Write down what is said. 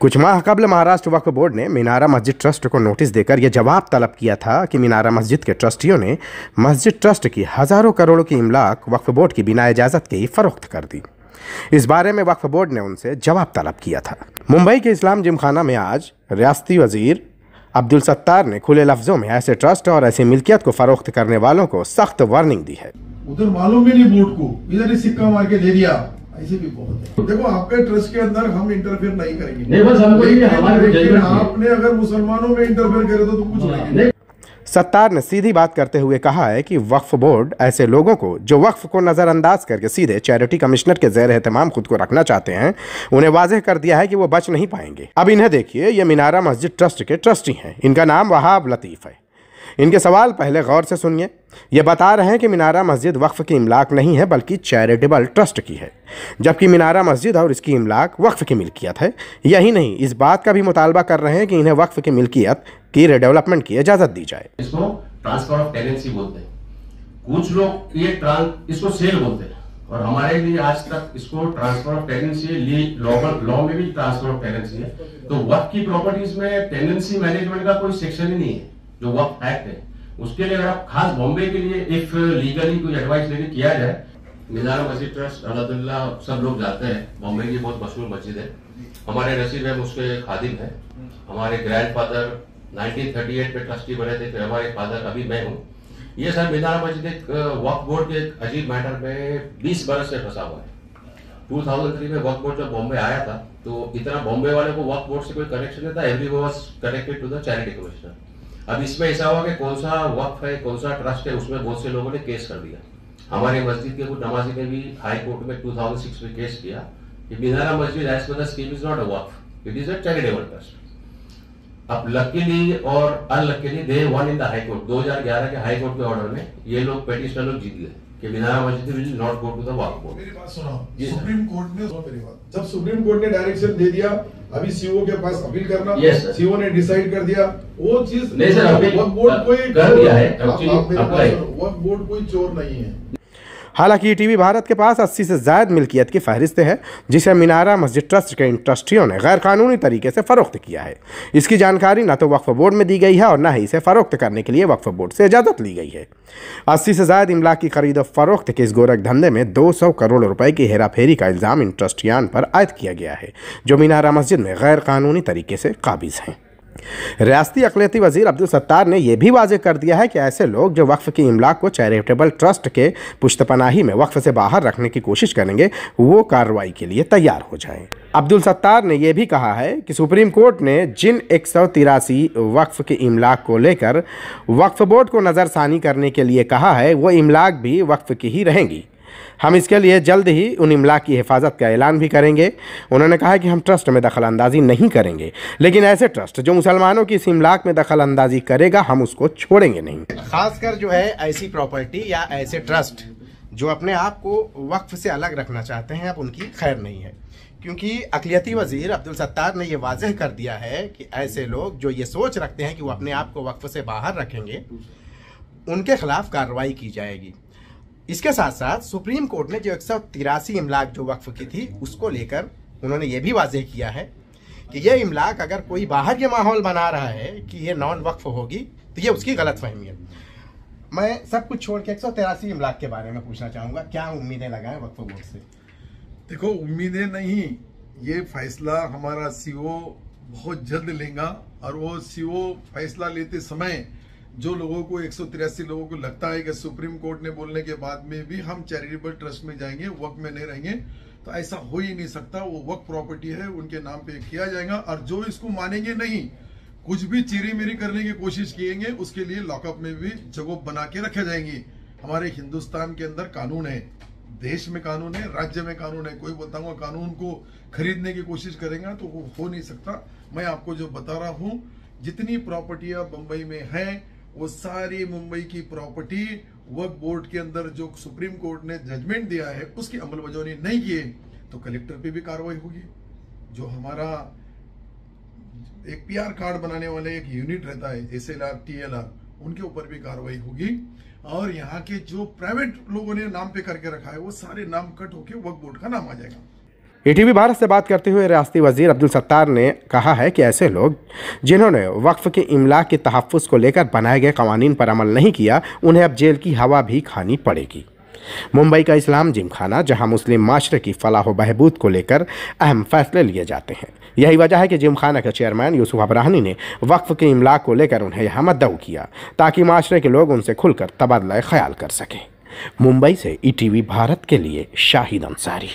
कुछ माह कबल महाराष्ट्र वक्फ बोर्ड ने मीनारा मस्जिद ट्रस्ट को नोटिस देकर यह जवाब तलब किया था कि मीनारा मस्जिद के ट्रस्टियों ने मस्जिद ट्रस्ट की हज़ारों करोड़ों की इमलाक वक्फ बोर्ड की बिना इजाज़त के ही फरोख्त कर दी। इस बारे में वक्फ बोर्ड ने उनसे जवाब तलब किया था। मुंबई के इस्लाम जिमखाना में आज रियाती वज़ीर अब्दुल सत्तार ने खुले लफ्जों में ऐसे ट्रस्ट और ऐसी मिल्कियत को फरोख्त करने वालों को सख्त वार्निंग दी है। उधर मालूम भी नहीं बोर्ड को इधर ही सिक्का मार के दे दिया। ऐसे भी बहुत है। देखो आपके ट्रस्ट के अंदर हम इंटरफेयर नहीं करेंगे। है। आपने अगर मुसलमानों में इंटरफेयर करे तो, तो कुछ नहीं नहीं। सत्तार ने सीधी बात करते हुए कहा है कि वक्फ बोर्ड ऐसे लोगों को जो वक्फ को नज़रअंदाज करके सीधे चैरिटी कमिश्नर के जैर एहतमाम खुद को रखना चाहते हैं उन्हें वाजह कर दिया है कि वो बच नहीं पाएँगे। अब इन्हें देखिए ये मीनारा मस्जिद ट्रस्ट के ट्रस्टी हैं। इनका नाम वहाब लतीफ़ है। इनके सवाल पहले गौर से सुनिए। ये बता रहे हैं कि मीनारा मस्जिद वक्फ की इमलाक नहीं है, बल्कि चैरिटेबल ट्रस्ट की है। जबकि मीनारा मस्जिद और इसकी इमलाक वक्फ की मिल्कियत है। यही नहीं, इस बात का भी मुतालबा कर रहे हैं कि इन्हें वक्फ की मिल्कियत की रिडेवलपमेंट की इजाज़त दी जाए। ट्रांसफ़र ऑफ़ टेनेंसी बोलते हैं। कुछ लोग ये इसको सेल बोलते हैं। और हमारे लिए आज तक इसको ट्रांसफ़र ऑफ़ टेनेंसी लॉ में भी ट्रांसफ़र ऑफ़ टेनेंसी है। तो वक्त की प्रॉपर्टीज़ में टेनेंसी मैनेजमेंट का कोई सेक्शन ही नहीं है। जो वक्त एक्ट है, उसके लिए अगर आप खास बॉम्बे के लिए इफ़ लीगली कोई एडवाइस लेके किया जाए मीनारा मस्जिद ट्रस्ट अलहदुल्ला सब लोग जाते हैं बॉम्बे की बहुत मशहूर मस्जिद है। हमारे नसीब है, उसके खादिम है। हमारे ग्रैंड फादर 1938 में ट्रस्टी बने थे, फिर हमारे फादर अभी मैं हूँ। ये सर मीनारा मस्जिद एक वक्फ बोर्ड के एक अजीब मैटर में 20 बरस से फंसा हुआ है। 2003 में वक्फ बोर्ड जब बॉम्बे आया था तो इतना बॉम्बे वाले को वक्फ बोर्ड से कोई कनेक्शन नहीं था every was connected to the charity commissioner अब इसमें ऐसा हुआ कि कौन सा वक्फ है, कौन सा ट्रस्ट है, उसमें बहुत से लोगों ने केस कर दिया। हमारे मस्जिद के कुछ नमाजी ने भी हाई कोर्ट में 2006 में केस किया कि Minara Masjid as per scheme is not a waqf it is a charitable trust अब लकीली और unluckily they won in the high court 2011 के हाई कोर्ट के ऑर्डर में ये लोग पेटिशनर लोग जीत गए। कि बिना masjid will not go to the Waqf board मेरी बात सुनो सुप्रीम कोर्ट ने सुनो मेरी बात। जब सुप्रीम कोर्ट ने डायरेक्शन दे दिया अभी सीओ के पास अपील करना Yes, सीओ ने डिसाइड कर दिया वो चीज़ नहीं, सर, अपील बोर्ड कोई कर दिया है, एक्चुअली अप्लाई वक्फ बोर्ड कोई चोर नहीं है। हालाँकि टीवी भारत के पास 80 से जायद मिल्कियत की फहरिस्त है, जिसे मीनारा मस्जिद ट्रस्ट के इन ट्रस्टियों ने गैर कानूनी तरीके से फरोख्त किया है। इसकी जानकारी न तो वक्फ बोर्ड में दी गई है और न ही इसे फरोख्त करने के लिए वक्फ बोर्ड से इजाज़त ली गई है। 80 से जायद इमला की खरीद और फरोख्त के इस गोरख धंधे में 200 करोड़ रुपए की हेरा फेरी का इल्ज़ाम इन ट्रस्टियान पर आयद किया गया है, जो मीनारा मस्जिद में गैर कानूनी तरीके से काबिज हैं। रियासती अकलियती वज़ीर अब्दुल सत्तार ने यह भी वाजे कर दिया है कि ऐसे लोग जो वक्फ की इमलाक को चैरिटेबल ट्रस्ट के पुश्तपनाही में वक्फ से बाहर रखने की कोशिश करेंगे, वो कार्रवाई के लिए तैयार हो जाएँ। अब्दुल सत्तार ने यह भी कहा है कि सुप्रीम कोर्ट ने जिन एक सौ तिरासी वक्फ की इमलाक को लेकर वक्फ बोर्ड को नज़रसानी करने के लिए कहा है, वो इमलाक भी वक्फ की ही रहेंगी। हम इसके लिए जल्द ही उन इमलाक की हिफाजत का ऐलान भी करेंगे। उन्होंने कहा कि हम ट्रस्ट में दखल अंदाजी नहीं करेंगे। लेकिन ऐसे ट्रस्ट जो मुसलमानों की इस इमलाक में दखल अंदाजी करेगा, हम उसको छोड़ेंगे नहीं। खासकर जो है ऐसी प्रॉपर्टी या ऐसे ट्रस्ट जो अपने आप को वक्फ से अलग रखना चाहते हैं, अब उनकी खैर नहीं है। क्योंकि अकलियती वज़ीर अब्दुल सत्तार ने यह वाजह कर दिया है कि ऐसे लोग जो ये सोच रखते हैं कि वो अपने आप को वक्फ से बाहर रखेंगे, उनके खिलाफ कार्रवाई की जाएगी। इसके साथ साथ सुप्रीम कोर्ट ने जो एक सौ तिरासी इमलाक जो वक्फ की थी, उसको लेकर उन्होंने ये भी वाजह किया है कि यह इमलाक अगर कोई बाहर ये माहौल बना रहा है कि ये नॉन वक्फ होगी तो ये उसकी गलत फहमी है। मैं सब कुछ छोड़ के एक सौ तिरासी इमलाक के बारे में पूछना चाहूँगा, क्या उम्मीदें लगाएँ वक्फ बोर्ड से? देखो, उम्मीदें नहीं, ये फैसला हमारा सीओ बहुत जल्द लेगा, और वो सीओ फैसला लेते समय जो लोगों को एक सौ तिरासी लोगों को लगता है कि सुप्रीम कोर्ट ने बोलने के बाद में भी हम चैरिटेबल ट्रस्ट में जाएँगे, वक्त में नहीं रहेंगे तो ऐसा हो ही नहीं सकता। वो वक्त प्रॉपर्टी है, उनके नाम पे किया जाएगा, और जो इसको मानेंगे नहीं, कुछ भी चीरी मेरी करने की कोशिश किएँगे, उसके लिए लॉकअप में भी जगह बना के रखे जाएँगी। हमारे हिंदुस्तान के अंदर कानून है, देश में कानून है, राज्य में कानून है। कोई बताऊँगा कानून को खरीदने की कोशिश करेगा तो वो हो नहीं सकता। मैं आपको जो बता रहा हूँ, जितनी प्रॉपर्टियाँ बंबई में हैं वो सारी मुंबई की प्रॉपर्टी वक्फ बोर्ड के अंदर जो सुप्रीम कोर्ट ने जजमेंट दिया है, उसकी अमलबजावनी नहीं किए तो कलेक्टर पे भी कार्रवाई होगी। जो हमारा एक पीआर कार्ड बनाने वाले एक यूनिट रहता है S L R T L R उनके ऊपर भी कार्रवाई होगी। और यहाँ के जो प्राइवेट लोगों ने नाम पे करके रखा है, वो सारे नाम कट होके वक्फ बोर्ड का नाम आ जाएगा। ईटीवी भारत से बात करते हुए रियासती वज़ीर अब्दुल सत्तार ने कहा है कि ऐसे लोग, जिन्होंने वक्फ के इमला के तहफ़ को लेकर बनाए गए कवानीन पर अमल नहीं किया, उन्हें अब जेल की हवा भी खानी पड़ेगी। मुंबई का इस्लाम जिम खाना जहाँ मुस्लिम माशरे की फलाह बहबूद को लेकर अहम फैसले लिए जाते हैं। यही वजह है कि जिम खाना के चेयरमैन यूसुफ अबराहनी ने वक्फ के इमला को लेकर उन्हें यहाँ मद्दऊ किया, ताकि माशरे के लोग उनसे खुलकर तबादला ख्याल कर सकें। मुंबई से ईटीवी भारत के लिए शाहिद अंसारी।